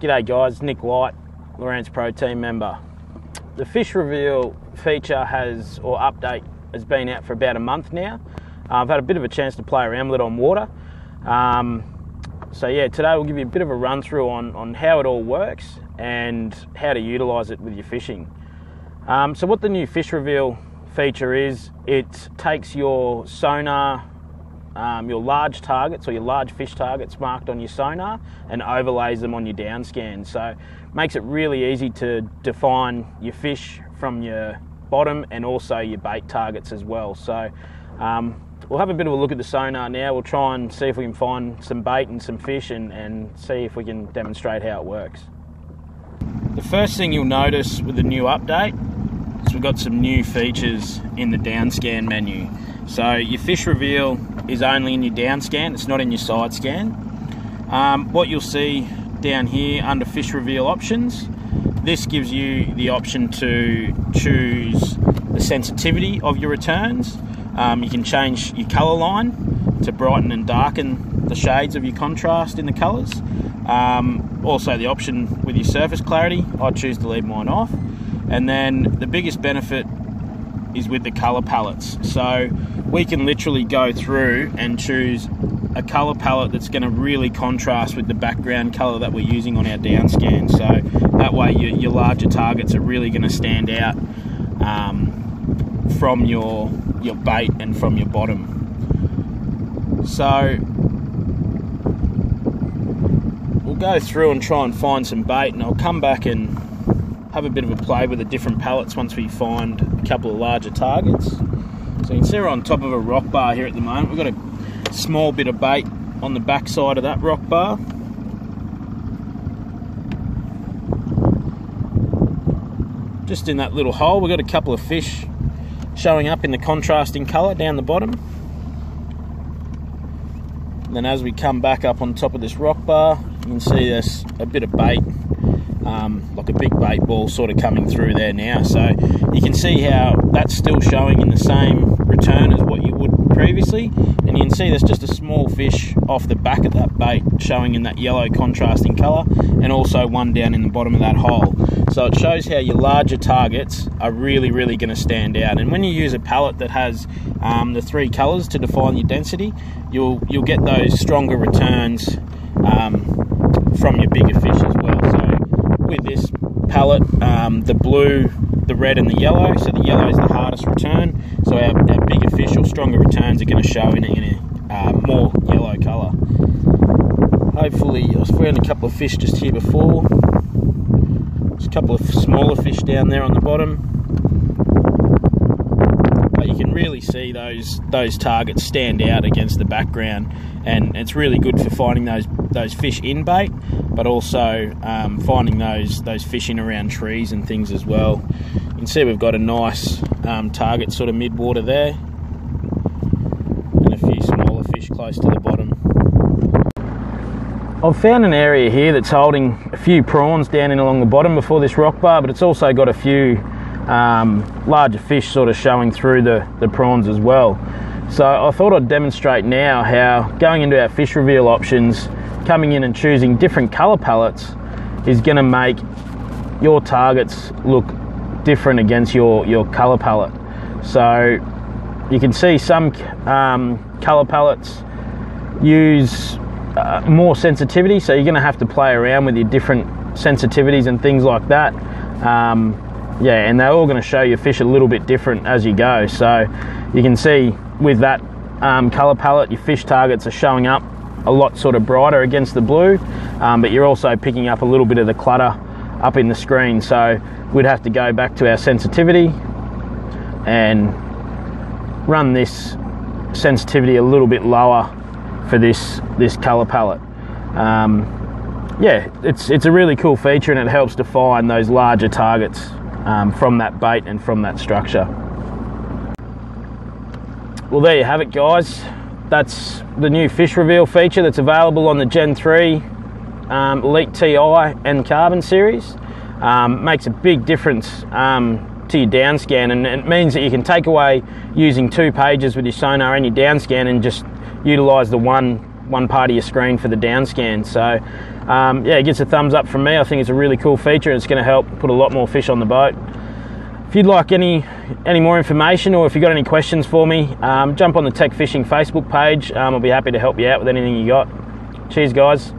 G'day guys, Nick Whyte, Lowrance Pro team member. The FishReveal feature has, or update, has been out for about a month now. Uh, I've had a bit of a chance to play around with it on water. Um, so yeah, today we'll give you a bit of a run through on, on how it all works and how to utilise it with your fishing. Um, so what the new FishReveal feature is, it takes your sonar um, your large targets or your large fish targets marked on your sonar and overlays them on your down scan. So makes it really easy to define your fish from your bottom and also your bait targets as well. So um, we'll have a bit of a look at the sonar now. We'll try and see if we can find some bait and some fish and, and see if we can demonstrate how it works. The first thing you'll notice with the new update is we've got some new features in the down scan menu. So your FishReveal is only in your down scan, it's not in your side scan. Um, what you'll see down here under FishReveal options, this gives you the option to choose the sensitivity of your returns. Um, you can change your colour line to brighten and darken the shades of your contrast in the colours. Um, also the option with your surface clarity, I choose to leave mine off. And then the biggest benefit is with the color palettes. So we can literally go through and choose a color palette that's going to really contrast with the background color that we're using on our down scan. So that way your, your larger targets are really going to stand out um, from your your bait and from your bottom. So we'll go through and try and find some bait, and I'll come back and have a bit of a play with the different pallets once we find a couple of larger targets. So you can see we're on top of a rock bar here at the moment. We've got a small bit of bait on the back side of that rock bar. Just in that little hole, we've got a couple of fish showing up in the contrasting colour down the bottom. And then as we come back up on top of this rock bar, you can see there's a bit of bait um, like a big bait ball sort of coming through there now. So you can see how that's still showing in the same return as what you would previously. And you can see there's just a small fish off the back of that bait showing in that yellow contrasting colour and also one down in the bottom of that hole. So it shows how your larger targets are really, really going to stand out. And when you use a palette that has um, the three colours to define your density, you'll you'll get those stronger returns um, from your bigger fish as well. This palette, um, the blue, the red, and the yellow. So the yellow is the hardest return. So our, our bigger fish or stronger returns are going to show in a, in a uh, more yellow colour. Hopefully, I was found a couple of fish just here before. There's a couple of smaller fish down there on the bottom. But you can really see those those targets stand out against the background, and it's really good for finding those those fish in bait but also um, finding those those fish in around trees and things as well. You can see we've got a nice um, target sort of mid water there, and a few smaller fish close to the bottom. I've found an area here that's holding a few prawns down in along the bottom before this rock bar, but it's also got a few um, larger fish sort of showing through the, the prawns as well. So I thought I'd demonstrate now how going into our FishReveal options coming in and choosing different color palettes is going to make your targets look different against your, your color palette. So you can see some um, color palettes use uh, more sensitivity, so you're going to have to play around with your different sensitivities and things like that. Um, yeah, and they're all going to show your fish a little bit different as you go. So you can see with that um, color palette, your fish targets are showing up a lot sort of brighter against the blue, um, but you're also picking up a little bit of the clutter up in the screen. So we'd have to go back to our sensitivity and run this sensitivity a little bit lower for this this color palette. Um, yeah, it's it's a really cool feature and it helps define those larger targets um, from that bait and from that structure. Well, there you have it, guys that's the new FishReveal feature that's available on the Gen 3 um, Elite TI and Carbon series. Um, makes a big difference um, to your down scan, and it means that you can take away using two pages with your sonar and your down scan and just utilize the one one part of your screen for the down scan. So, um, yeah, it gets a thumbs up from me. I think it's a really cool feature. And it's going to help put a lot more fish on the boat. If you'd like any any more information or if you've got any questions for me, um, jump on the Tech Fishing Facebook page. Um, I'll be happy to help you out with anything you got. Cheers, guys.